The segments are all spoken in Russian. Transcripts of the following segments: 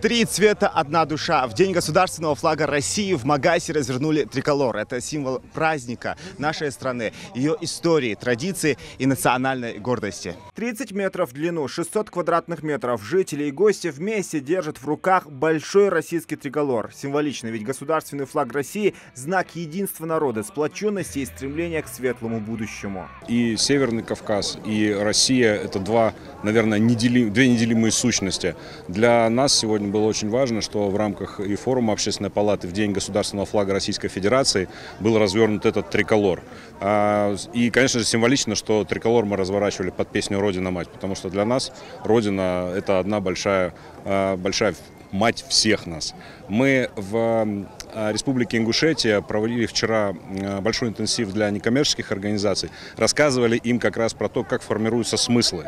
Три цвета, одна душа. В День государственного флага России в Магасе развернули триколор. Это символ праздника нашей страны, ее истории, традиции и национальной гордости. 30 метров в длину, 600 квадратных метров. Жители и гости вместе держат в руках большой российский триколор. Символично, ведь государственный флаг России – знак единства народа, сплоченности и стремления к светлому будущему. И Северный Кавказ, и Россия – это два, наверное, недели, две неделимые сущности. Для нас сегодня было очень важно, что в рамках и форума Общественной палаты в День государственного флага Российской Федерации был развернут этот триколор. А, и, конечно же, символично, что триколор мы разворачивали под песню «Родина мать», потому что для нас Родина – это одна большая, а, большая мать всех нас. Мы в Республике Ингушетия проводили вчера большой интенсив для некоммерческих организаций, рассказывали им как раз про то, как формируются смыслы.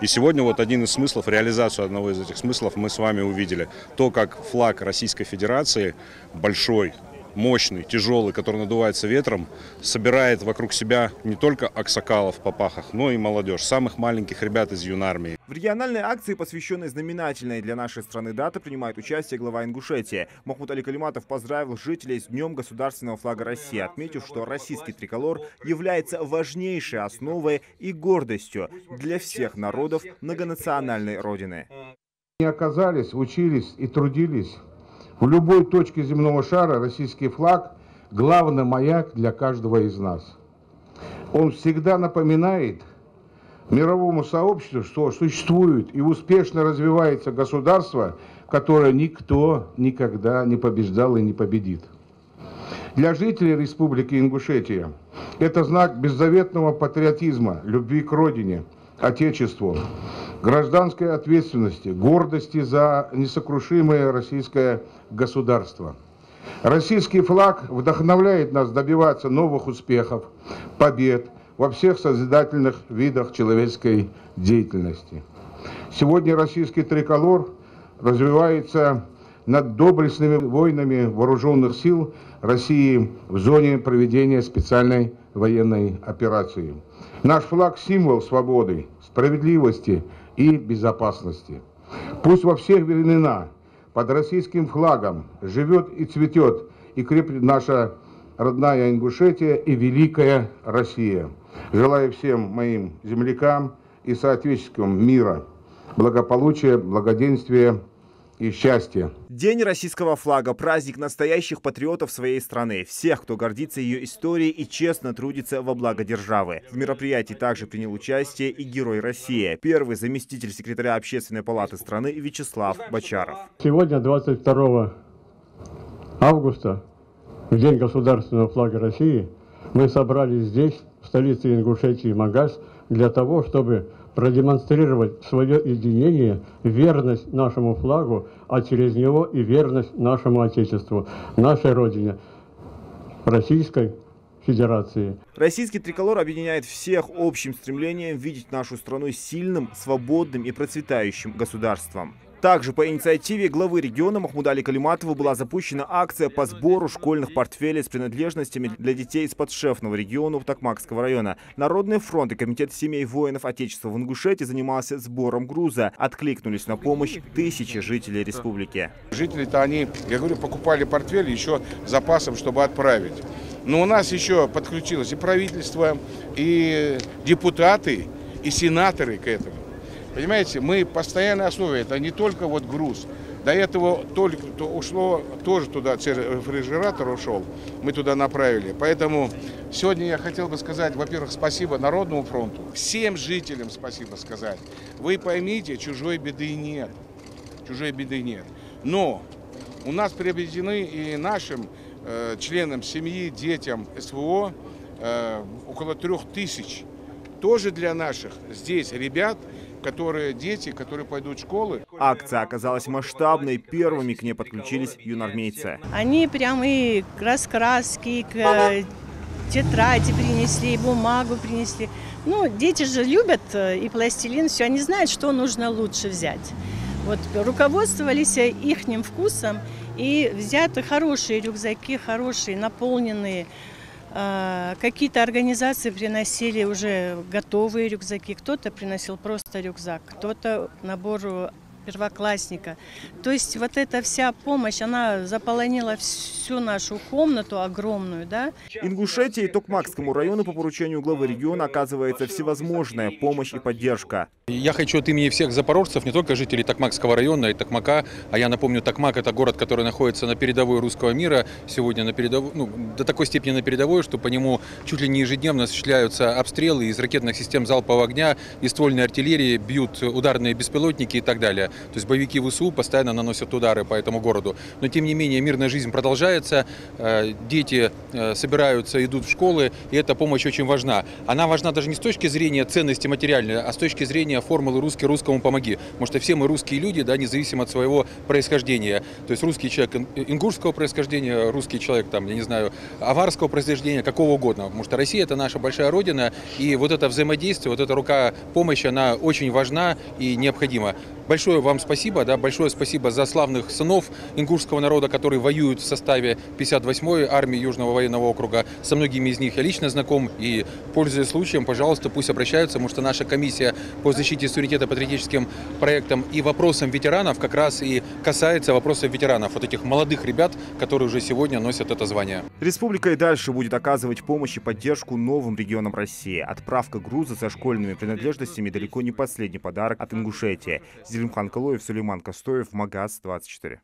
И сегодня вот один из смыслов, реализацию одного из этих смыслов мы с вами увидели. То, как флаг Российской Федерации, большой, мощный, тяжелый, который надувается ветром, собирает вокруг себя не только аксакалов в попахах, но и молодежь, самых маленьких ребят из юнармии. В региональной акции, посвященной знаменательной для нашей страны даты, принимает участие глава Ингушетии. Махмуд Али Калиматов поздравил жителей с Днем государственного флага России, отметив, что российский триколор является важнейшей основой и гордостью для всех народов многонациональной Родины. Не оказались, учились и трудились в любой точке земного шара российский флаг – главный маяк для каждого из нас. Он всегда напоминает мировому сообществу, что существует и успешно развивается государство, которое никто никогда не побеждал и не победит. Для жителей Республики Ингушетия это знак беззаветного патриотизма, любви к родине, Отечеству, гражданской ответственности, гордости за несокрушимое российское государство. Российский флаг вдохновляет нас добиваться новых успехов, побед во всех созидательных видах человеческой деятельности. Сегодня российский триколор развивается над доблестными войнами вооруженных сил России в зоне проведения специальной военной операции. Наш флаг – символ свободы, справедливости и безопасности. Пусть во всех времена под российским флагом живет и цветет и крепнет наша родная Ингушетия и великая Россия. Желаю всем моим землякам и соотечественникам мира, благополучия, благоденствия, и счастья. День российского флага – праздник настоящих патриотов своей страны, всех, кто гордится ее историей и честно трудится во благо державы. В мероприятии также принял участие и Герой России, первый заместитель секретаря Общественной палаты страны Вячеслав Бочаров. Сегодня, 22 августа, в День государственного флага России, мы собрались здесь, в столице Ингушетии, Магаз, для того, чтобы продемонстрировать свое единение, верность нашему флагу, а через него и верность нашему Отечеству, нашей Родине, Российской Федерации. Российский триколор объединяет всех общим стремлением видеть нашу страну сильным, свободным и процветающим государством. Также по инициативе главы региона Махмуда Калиматова была запущена акция по сбору школьных портфелей с принадлежностями для детей из подшефного региона Токмакского района. Народный фронт и комитет семей воинов Отечества в Ингушетии занимался сбором груза. Откликнулись на помощь тысячи жителей республики. Жители-то они, я говорю, покупали портфели еще запасом, чтобы отправить. Но у нас еще подключилось и правительство, и депутаты, и сенаторы к этому. Понимаете, мы постоянной основе, это не только вот груз. До этого только то ушло, тоже туда рефрижератор ушел, мы туда направили. Поэтому сегодня я хотел бы сказать, во-первых, спасибо Народному фронту, всем жителям спасибо сказать. Вы поймите, чужой беды нет, чужой беды нет. Но у нас приобретены и нашим э, членам семьи, детям СВО э, около трех тысяч. Тоже для наших здесь ребят – которые дети, которые пойдут в школы. Акция оказалась масштабной. Первыми к ней подключились юнармейцы. Они прям и раскраски, э, тетради принесли, и бумагу принесли. Ну, дети же любят э, и пластилин, все. Они знают, что нужно лучше взять. Вот руководствовались их вкусом и взяты хорошие рюкзаки, хорошие, наполненные какие-то организации приносили уже готовые рюкзаки, кто-то приносил просто рюкзак, кто-то набор первоклассника. То есть вот эта вся помощь, она заполонила всю нашу комнату огромную, да. Ингушетии и Токмакскому району по поручению главы региона оказывается всевозможная помощь и поддержка. Я хочу от имени всех запорожцев, не только жителей Токмакского района и Токмака, а я напомню, Токмак – это город, который находится на передовой русского мира, сегодня на передовой, ну, до такой степени на передовой, что по нему чуть ли не ежедневно осуществляются обстрелы из ракетных систем залпового огня, из ствольной артиллерии, бьют ударные беспилотники и так далее. То есть боевики ВСУ постоянно наносят удары по этому городу. Но тем не менее мирная жизнь продолжается, э, дети э, собираются, идут в школы, и эта помощь очень важна. Она важна даже не с точки зрения ценности материальной, а с точки зрения формулы «русский русскому помоги». Потому что все мы русские люди, да, независимо от своего происхождения. То есть русский человек ингушского происхождения, русский человек, там, я не знаю, аварского происхождения, какого угодно. Потому что Россия – это наша большая родина, и вот это взаимодействие, вот эта рука помощи, она очень важна и необходима. Большое вам спасибо, да, большое спасибо за славных сынов ингушского народа, которые воюют в составе 58-й армии Южного военного округа. Со многими из них я лично знаком и, пользуясь случаем, пожалуйста, пусть обращаются, потому что наша комиссия по защите суверенитета патриотическим проектам и вопросам ветеранов как раз и касается вопросов ветеранов, вот этих молодых ребят, которые уже сегодня носят это звание. Республика и дальше будет оказывать помощь и поддержку новым регионам России. Отправка груза со школьными принадлежностями далеко не последний подарок от Ингушетии. Зелимхан Калоев, Сулейман Костоев, Магаз 24.